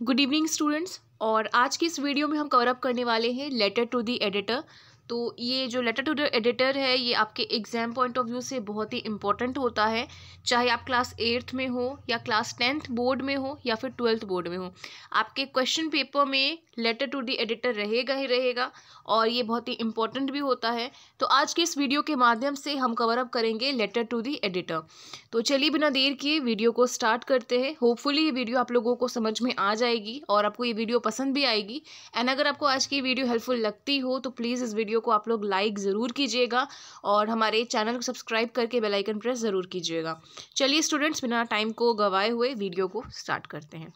Good evening students और आज की इस वीडियो में हम कवर अप करने वाले हैं लेटर टू दी एडिटर तो ये जो लेटर टू द एडिटर है, ये आपके एग्ज़ाम पॉइंट ऑफ़ व्यू से बहुत ही इंपॉर्टेंट होता है। चाहे आप क्लास एट्थ में हो या क्लास टेंथ बोर्ड में हो या फिर ट्वेल्थ बोर्ड में हो, आपके क्वेश्चन पेपर में लेटर टू दी एडिटर रहेगा ही रहेगा और ये बहुत ही इंपॉर्टेंट भी होता है। तो आज के इस वीडियो के माध्यम से हम कवर अप करेंगे लेटर टू दी एडिटर तो चलिए बिना देर किए वीडियो को स्टार्ट करते हैं। होपफुली ये वीडियो आप लोगों को समझ में आ जाएगी और आपको ये वीडियो पसंद भी आएगी। एंड अगर आपको आज की वीडियो हेल्पफुल लगती हो तो प्लीज़ इस वीडियो को आप लोग लाइक ज़रूर कीजिएगा और हमारे चैनल को सब्सक्राइब करके बेलाइकन प्रेस ज़रूर कीजिएगा। चलिए स्टूडेंट्स बिना टाइम को गवाए हुए वीडियो को स्टार्ट करते हैं।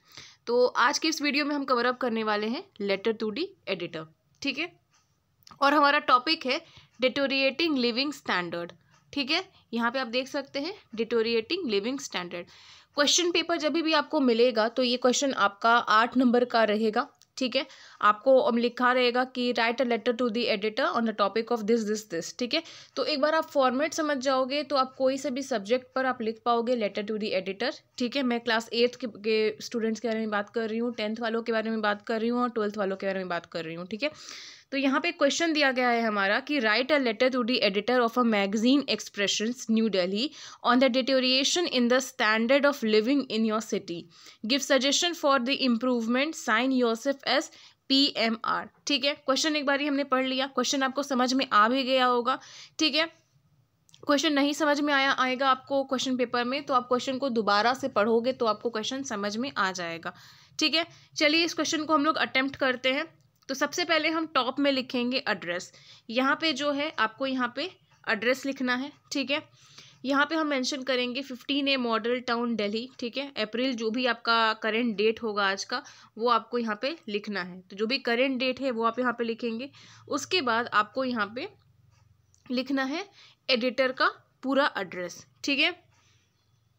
तो आज के इस वीडियो में हम कवर अप करने वाले हैं लेटर टू डी एडिटर ठीक है? और हमारा टॉपिक है डिटोरिएटिंग लिविंग स्टैंडर्ड ठीक है? यहाँ पे आप देख सकते हैं deteriorating living standard question paper जब भी आपको मिलेगा तो ये क्वेश्चन आपका आठ नंबर का रहेगा। ठीक है? आपको लिखा रहेगा कि write a letter to the editor on the topic of this this this ठीक है? तो एक बार आप फॉर्मेट समझ जाओगे तो आप कोई से भी सब्जेक्ट पर आप लिख पाओगे लेटर टू दी एडिटर ठीक है? मैं क्लास एट्थ के, के स्टूडेंट्स के बारे में बात कर रही हूँ टेंथ वालों के बारे में बात कर रही हूँ और ट्वेल्थ वालों के बारे में बात कर रही हूँ ठीक है? तो यहाँ पे क्वेश्चन दिया गया है हमारा कि write a letter to the editor of a magazine expressions New Delhi on the deterioration in the standard of living in your city give suggestion for the improvement sign yourself S P M R ठीक है? Question एक बार ही हमने पढ़ लिया। Question आपको समझ में आ भी गया होगा। ठीक है? क्वेश्चन नहीं समझ में आया, आएगा आपको क्वेश्चन पेपर में तो आप क्वेश्चन को दोबारा से पढ़ोगे तो आपको क्वेश्चन समझ में आ जाएगा। ठीक है? चलिए इस क्वेश्चन को हम लोग अटेम्प्ट करते हैं। तो सबसे पहले हम टॉप में लिखेंगे एड्रेस। यहाँ पे जो है, आपको यहाँ पे एड्रेस लिखना है, ठीक है? यहाँ पे हम मेंशन करेंगे fifteen A model town Delhi, ठीक है? अप्रैल जो भी आपका करेंट डेट होगा आज का, वो आपको यहाँ पे लिखना है। तो जो भी करेंट डेट है, वो आप यहाँ पे लिखेंगे। उसके बाद आपको यहाँ पे लिखना है एडिटर का पूरा एड्रेस ठीक है?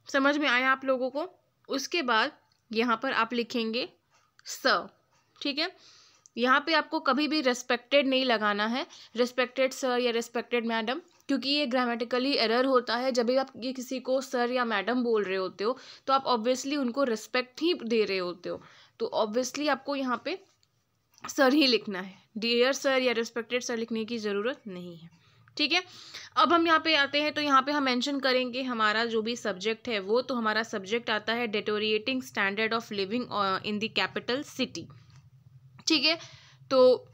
समझ में आया आप लोगों को? उसके बाद यहाँ पर आप लिखेंगे स ठीक है? यहाँ पे आपको कभी भी रेस्पेक्टेड नहीं लगाना है। रेस्पेक्टेड सर या रेस्पेक्टेड मैडम क्योंकि ये ग्रामेटिकली एरर होता है। जब भी आप ये किसी को सर या मैडम बोल रहे होते हो तो आप ऑब्वियसली उनको रिस्पेक्ट ही दे रहे होते हो। तो ऑब्वियसली आपको यहाँ पे सर ही लिखना है। डियर सर या रिस्पेक्टेड सर लिखने की ज़रूरत नहीं है। ठीक है? अब हम यहाँ पे आते हैं तो यहाँ पे हम मेंशन करेंगे हमारा जो भी सब्जेक्ट है वो। तो हमारा सब्जेक्ट आता है deteriorating standard of living in the capital city ठीक है? तो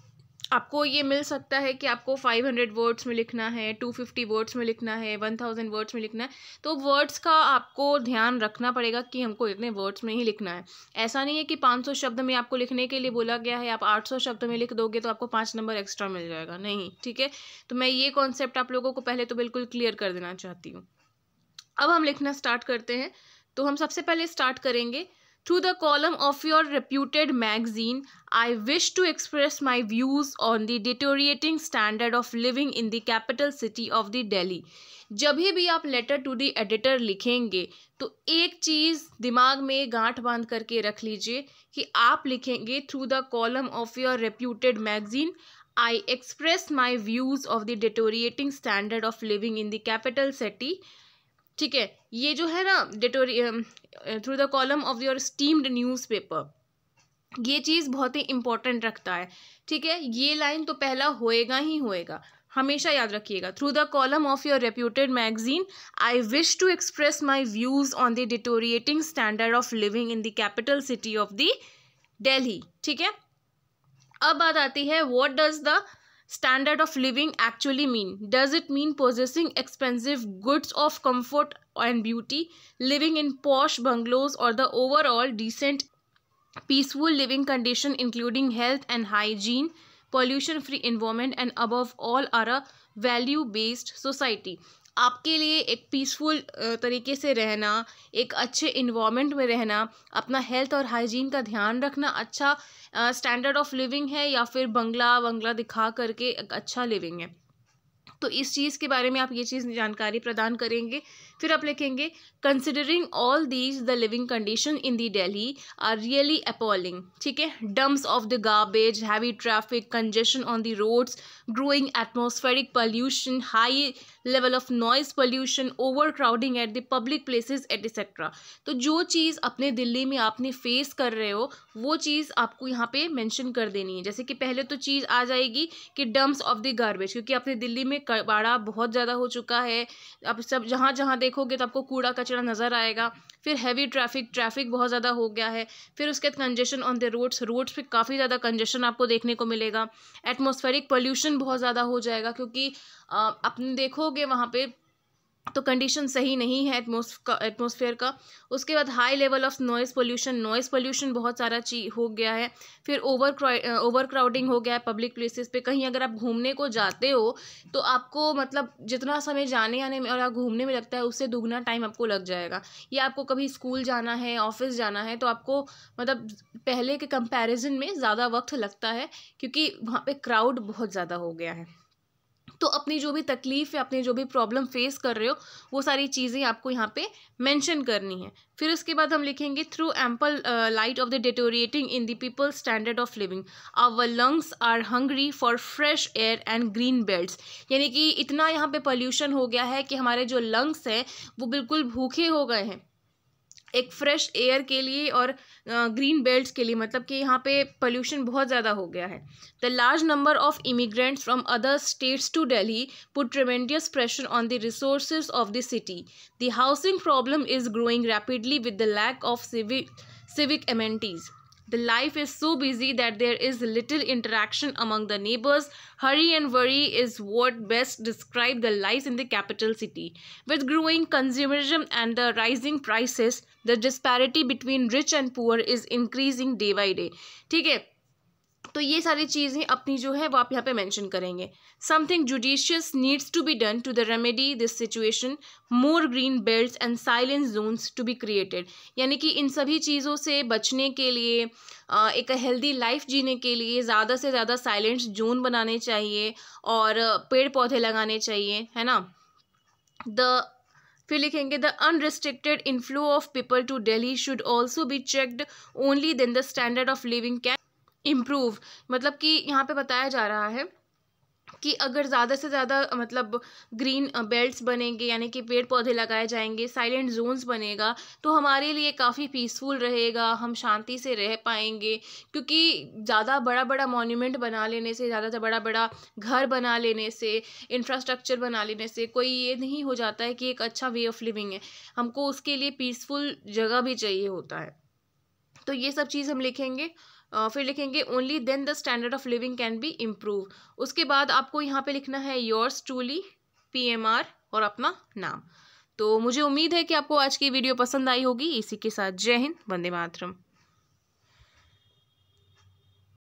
आपको ये मिल सकता है कि आपको फाइव हंड्रेड वर्ड्स में लिखना है टू फिफ्टी वर्ड्स में लिखना है वन थाउज़ेंड वर्ड्स में लिखना है। तो वर्ड्स का आपको ध्यान रखना पड़ेगा कि हमको इतने वर्ड्स में ही लिखना है। ऐसा नहीं है कि पाँच सौ शब्द में आपको लिखने के लिए बोला गया है, आप आठ सौ शब्द में लिख दोगे तो आपको पाँच नंबर एक्स्ट्रा मिल जाएगा। नहीं, ठीक है? तो मैं ये कॉन्सेप्ट आप लोगों को पहले तो बिल्कुल क्लियर कर देना चाहती हूँ। अब हम लिखना स्टार्ट करते हैं। तो हम सबसे पहले स्टार्ट करेंगे। To the column of your reputed magazine, I wish to express my views on the deteriorating standard of living in the capital city of the Delhi. जब भी आप लेटर टू दी एडिटर लिखेंगे तो एक चीज़ दिमाग में गांठ बाँध करके रख लीजिए कि आप लिखेंगे through the column of your reputed magazine I express my views of the deteriorating standard of living in the capital city ठीक है, ये जो है ना, डिटोरी through the column of your esteemed newspaper ये चीज़ बहुत ही इंपॉर्टेंट रखता है। ठीक है, ये लाइन तो पहला होएगा ही होएगा, हमेशा याद रखिएगा। Through the column of your reputed magazine I wish to express my views on the deteriorating standard of living in the capital city of the Delhi ठीक है, अब बात आती है what does the standard of living actually mean? Does it mean possessing expensive goods of comfort and beauty, living in posh bungalows, or the overall decent, peaceful living condition including health and hygiene, pollution free environment, and above all, are a value based society? आपके लिए एक peaceful तरीके से रहना, एक अच्छे environment में रहना, अपना हेल्थ और हाइजीन का ध्यान रखना अच्छा स्टैंडर्ड ऑफ़ लिविंग है या फिर बंगला वंगला दिखा करके एक अच्छा लिविंग है। तो इस चीज़ के बारे में आप ये चीज़ जानकारी प्रदान करेंगे। फिर आप लिखेंगे considering all these the living condition in the Delhi are really appalling ठीक है? Dumps of the garbage heavy traffic congestion on the roads growing atmospheric pollution high level of noise pollution overcrowding at the public places etcetera तो जो चीज़ अपने दिल्ली में आपने face कर रहे हो, वो चीज़ आपको यहाँ पे मेंशन कर देनी है। जैसे कि पहले तो चीज़ आ जाएगी कि डम्स ऑफ़ द गार्बेज क्योंकि अपने दिल्ली में कबाड़ा बहुत ज़्यादा हो चुका है। अब सब जहाँ जहाँ देखोगे तो आपको कूड़ा कचरा नज़र आएगा। फिर हैवी ट्रैफ़िक ट्रैफ़िक बहुत ज़्यादा हो गया है। फिर उसके बाद congestion on the roads roads पे काफ़ी ज़्यादा कंजेशन आपको देखने को मिलेगा। एटमोस्फेरिक पोल्यूशन बहुत ज़्यादा हो जाएगा क्योंकि आप देखोगे वहाँ पे तो कंडीशन सही नहीं है एटमोसफेयर का उसके बाद high level of noise pollution noise pollution बहुत सारा चीज़ हो गया है। फिर ओवर ओवर क्राउडिंग हो गया है पब्लिक प्लेसेस पे। कहीं अगर आप घूमने को जाते हो तो आपको मतलब जितना समय जाने, आने में और आप घूमने में लगता है, उससे दुगना टाइम आपको लग जाएगा। या आपको कभी स्कूल जाना है ऑफ़िस जाना है तो आपको मतलब पहले के कंपैरिजन में ज़्यादा वक्त लगता है, क्योंकि वहाँ पर क्राउड बहुत ज़्यादा हो गया है। तो अपनी जो भी तकलीफ़ है अपनी जो भी प्रॉब्लम फेस कर रहे हो, वो सारी चीज़ें आपको यहाँ पे मेंशन करनी है। फिर उसके बाद हम लिखेंगे through ample light of the deteriorating in the people standard of living our lungs are hungry for fresh air and green belt यानी कि इतना यहाँ पे पोल्यूशन हो गया है कि हमारे जो लंग्स हैं, वो बिल्कुल भूखे हो गए हैं। एक फ्रेश एयर के लिए और ग्रीन बेल्ट्स के लिए मतलब कि यहाँ पे पोल्यूशन बहुत ज़्यादा हो गया है। The large number of immigrants from other states to Delhi put tremendous pressure on the resource of the city the housing problem is growing rapidly with the lack of civic civic amenities. The life is so busy that there is little interaction among the neighbors. Hurry and worry is what best describe the life in the capital city. With growing consumerism and the rising prices, the disparity between rich and poor is increasing day by day. ठीक है तो ये सारी चीज़ें अपनी जो है वो आप यहाँ पे मेंशन करेंगे। Something judicious needs to be done to the remedy this situation more green belt and silence zones to be created यानी कि इन सभी चीज़ों से बचने के लिए एक हेल्दी लाइफ जीने के लिए ज़्यादा से ज़्यादा साइलेंट जोन बनाने चाहिए और पेड़ पौधे लगाने चाहिए, है ना? द फिर लिखेंगे the unrestricted inflow of people to Delhi should also be checked only then the standard of living can improve मतलब कि यहाँ पे बताया जा रहा है कि अगर ज़्यादा से ज़्यादा मतलब ग्रीन बेल्ट्स बनेंगे, यानी कि पेड़ पौधे लगाए जाएँगे साइलेंट जोन्स बनेगा तो हमारे लिए काफ़ी पीसफुल रहेगा, हम शांति से रह पाएँगे। क्योंकि ज़्यादा बड़ा बड़ा मोन्यूमेंट बना लेने से, ज़्यादा से बड़ा बड़ा घर बना लेने से इंफ्रास्ट्रक्चर बना लेने से, कोई ये नहीं हो जाता है कि एक अच्छा वे ऑफ़ लिविंग है। हमको उसके लिए पीसफुल जगह भी चाहिए होता है। तो ये सब चीज़ हम लिखेंगे। फिर लिखेंगे only then the standard of living can be improve उसके बाद आपको यहाँ पे लिखना है योर्स ट्रूली पी और अपना नाम. तो मुझे उम्मीद है कि आपको आज की वीडियो पसंद आई होगी। इसी के साथ जय हिंद, वंदे मातरम।